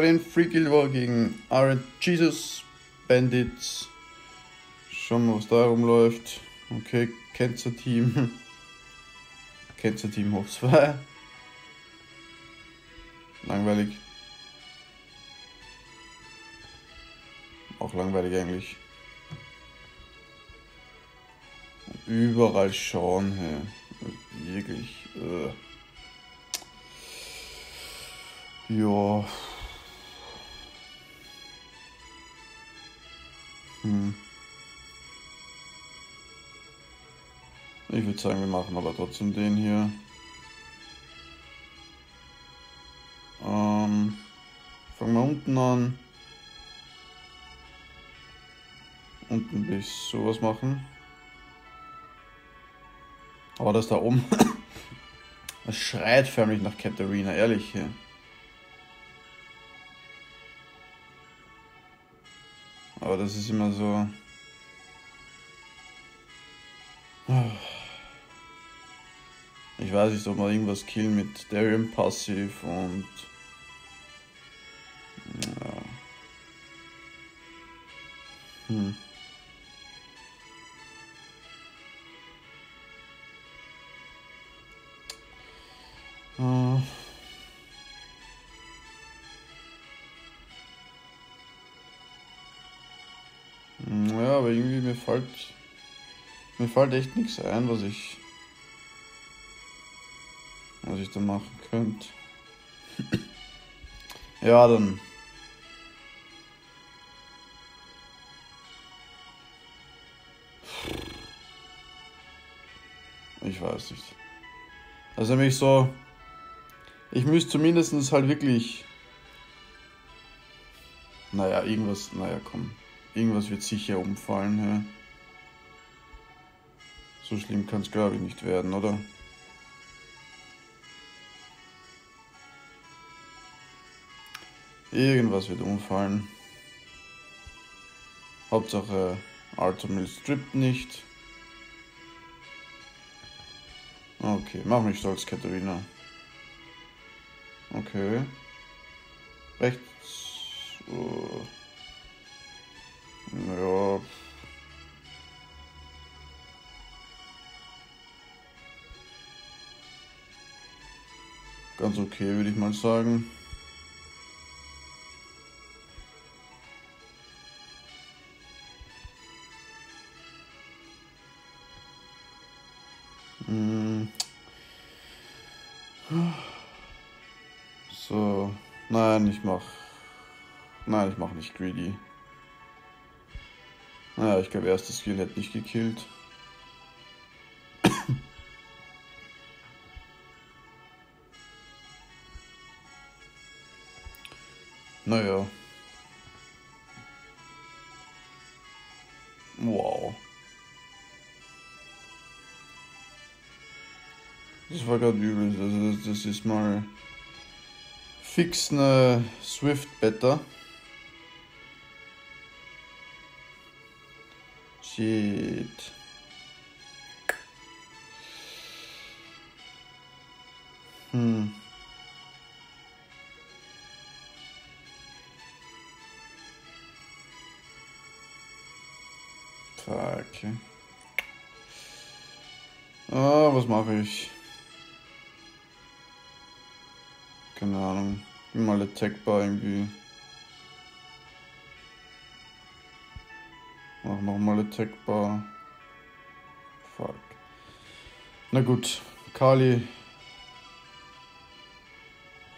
den Free Kill war gegen Aaron Jesus Bandits. Schauen wir, was da rumläuft. Okay, Cancer Team. Cancer Team hoch 2. Langweilig. Auch langweilig eigentlich. Überall schauen, hey. Wirklich. Äh. Ja. Hm. Ich würde sagen, wir machen aber trotzdem den hier. Ähm, fangen wir unten an. Unten will ich sowas machen. Aber das da oben, das schreit förmlich nach Katharina, ehrlich hier. Aber das ist immer so. Ich weiß nicht, ob man irgendwas killen mit Darian Passiv und. Ja. Hm. Fällt mir fällt echt nichts ein, was ich was ich da machen könnte. ja, dann Ich weiß nicht. Also mich so. Ich müsste zumindest halt wirklich. Naja, irgendwas. Naja, komm. Irgendwas wird sicher umfallen. Ja. So schlimm kann es, glaube ich, nicht werden, oder? Irgendwas wird umfallen. Hauptsache Artemil strippt nicht. Okay, mach mich stolz, Katharina. Okay. Rechts. Oh. Ja. Ganz okay, würde ich mal sagen. Hm. So, nein, ich mach. Nein, ich mach nicht greedy. Naja, ich glaube, erstes Skill hätte nicht gekillt. naja. Wow. Das war gerade übel. Also das, ist mal fix eine Swift Shit. Hm. Fuck. Ah, was mache ich? Keine Ahnung. Mal attackbar irgendwie. Mach nochmal attackbar. Fuck. Na gut. Kali.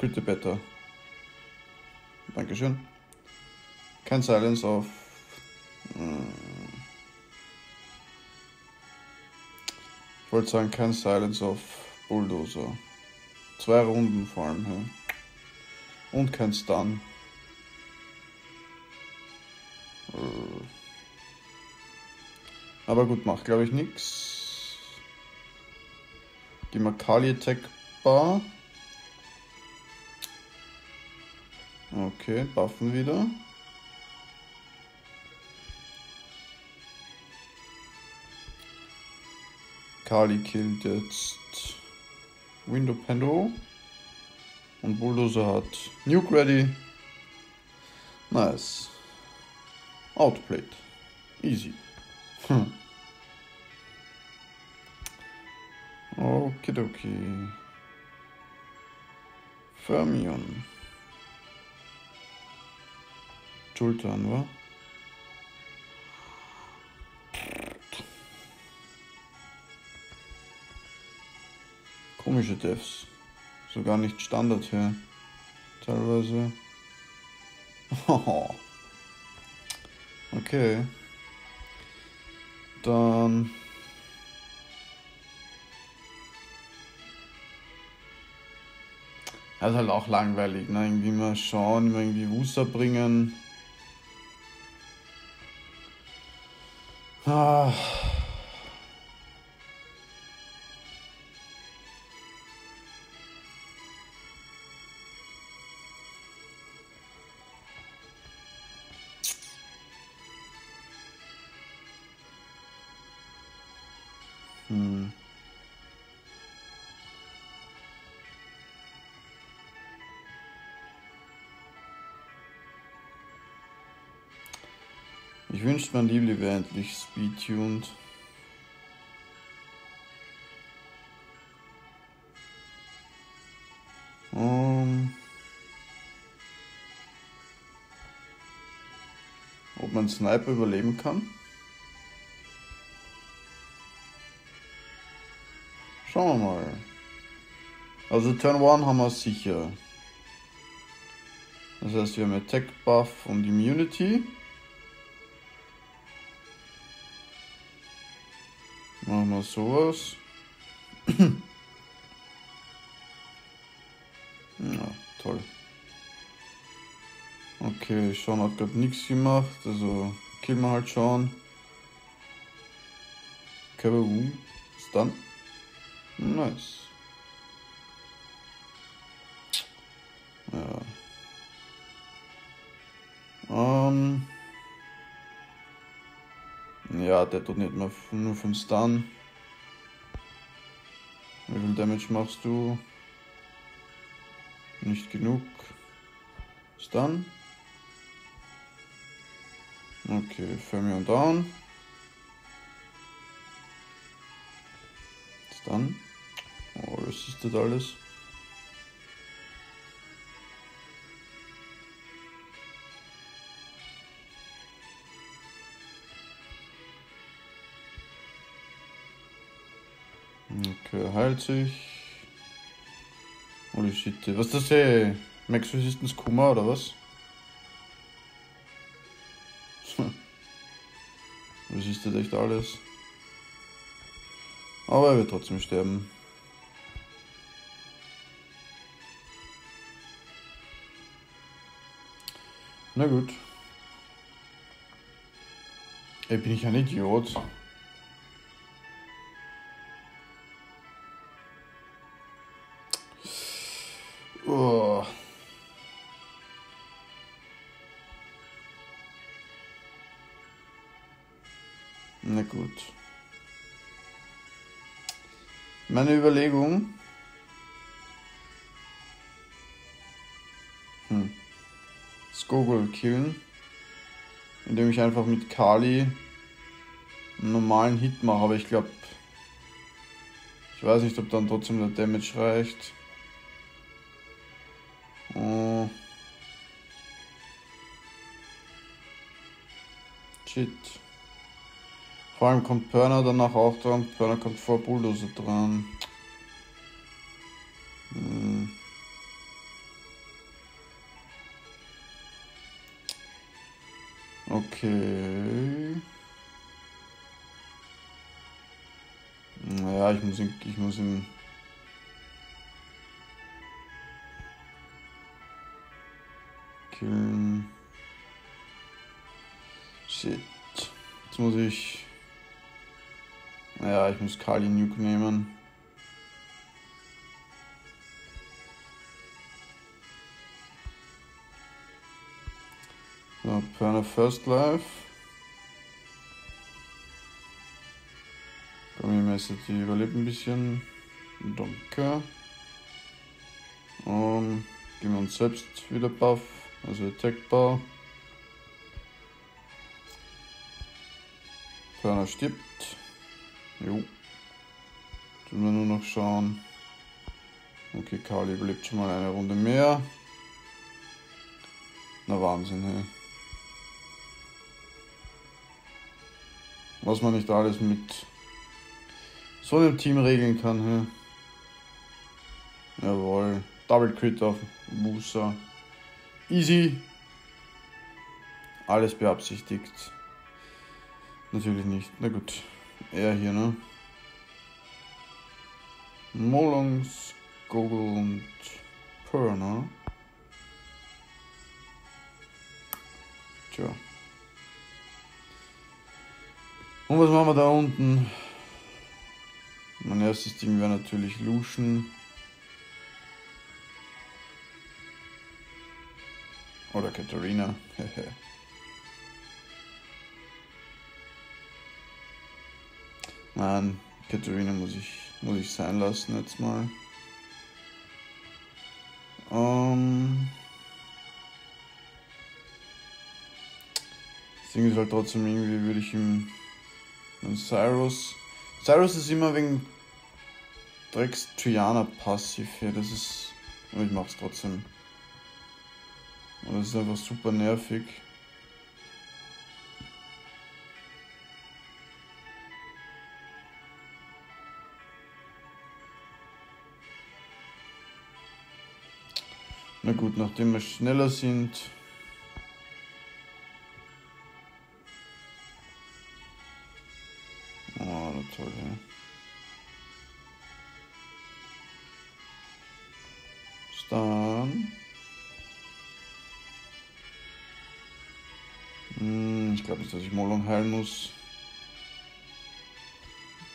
Bitte better. Dankeschön. Kein Silence auf. Ich wollte sagen, kein Silence auf Bulldozer. Zwei Runden vor allem. Ja. Und kein Stun. Aber gut, macht glaube ich nichts. Die Makali Attack Bar. Okay, buffen wieder. Kali killt jetzt Window Pando. Und Bulldozer hat Nuke ready. Nice. Outplayed. Easy. Hm. Okidoki. Fermion. Schultern, wa? Komische Devs. Sogar nicht Standard hier. Teilweise. Okay. Dann. Das ist halt auch langweilig, ne? Irgendwie mal schauen, immer irgendwie Wuster bringen. Ah. Hm. Ich wünschte, mein Liebling wäre endlich speedtuned. Um, ob man Sniper überleben kann? Schauen wir mal. Also Turn 1 haben wir sicher. Das heißt, wir haben Attack Buff und Immunity. Machen wir sowas. ja, toll. Okay, Sean hat gerade nichts gemacht, also killen wir halt Sean. Kaboom. Stun. Nice. Ja, der tut nicht mehr nur 5 Stun. Wie viel Damage machst du? Nicht genug. Stun. Okay, Fermion down. Stun. Oh, resistet alles. Okay, heilt sich. Holy shit, was ist das ey? Max Resistance Kuma oder was? Resistet echt alles. Aber er wird trotzdem sterben. Na gut. Ey, bin ich ein Idiot? Meine Überlegung. Hm. Skogul killen. Indem ich einfach mit Kali einen normalen Hit mache, aber ich glaube. Ich weiß nicht, ob dann trotzdem der Damage reicht. Oh. Shit. Vor allem kommt Perner danach auch dran. Perner kommt vor Bulldozer dran. Hm. Okay. Naja, ich muss ihn, ich muss ihn killen. Shit. Jetzt muss ich. Ja, ich muss Kali Nuke nehmen. So, Perna First Life. Gummimäßig, die überlebt ein bisschen. Danke. Um, geben wir uns selbst wieder Buff, also Attack Bar. Perna stirbt. Jo. Tun wir nur noch schauen. Okay, Kali überlebt schon mal eine Runde mehr. Na Wahnsinn, hey. Was man nicht alles mit so einem Team regeln kann, hey. Jawohl. Double Crit auf Musa. Easy. Alles beabsichtigt. Natürlich nicht. Na gut. Er hier, ne? Molongs, Gogol und Perner. Tja. Und was machen wir da unten? Mein erstes Ding wäre natürlich Lucian. Oder Katharina. Nein, Katharina muss ich, muss ich sein lassen jetzt mal. Ähm das Ding ist halt trotzdem irgendwie, würde ich ihm. Cyrus. Cyrus ist immer wegen Drecks Triana passiv hier. Das ist. Aber ich mach's trotzdem. Das ist einfach super nervig. Na gut, nachdem wir schneller sind. Oh, na toll, ja. Dann. Hm, ich glaube nicht, dass ich Molon heilen muss.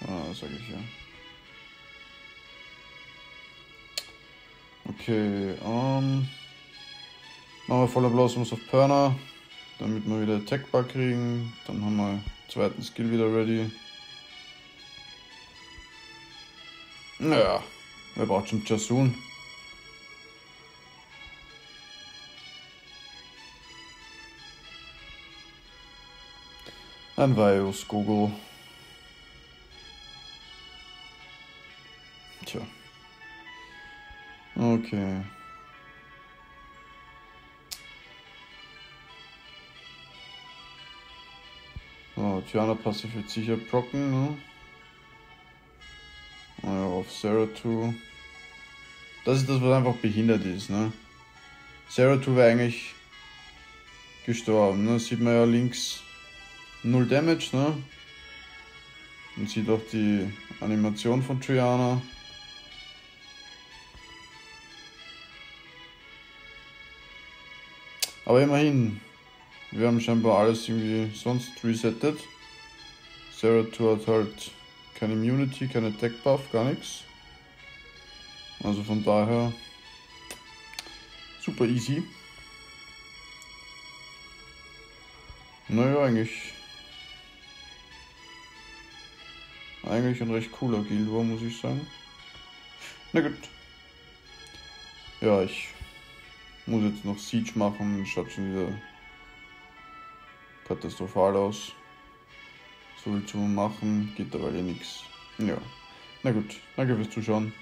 Ah, sage ich ja. Okay, ähm. Machen wir voller Blossoms auf Perner, damit wir wieder Attack-Bar kriegen. Dann haben wir den zweiten Skill wieder ready. Naja, wer braucht schon Jasun? Ein Vios Google. Tja. Okay. Oh, Tiana passiv sicher procken, ne? Ja, auf Sarah 2. Das ist das, was einfach behindert ist, ne? Sarah 2 wäre eigentlich gestorben, ne? Sieht man ja links null Damage, ne? Man sieht auch die Animation von Triana. Aber immerhin, wir haben scheinbar alles irgendwie sonst resettet. 2 hat halt keine Immunity, keine Attack Buff, gar nichts. Also von daher super easy. Naja, eigentlich. Eigentlich ein recht cooler Guild War, muss ich sagen. Na gut. Ja, ich muss jetzt noch Siege machen, schaut schon wieder katastrophal aus. So viel zu machen, geht aber eh nichts. Ja. Na gut, danke fürs Zuschauen.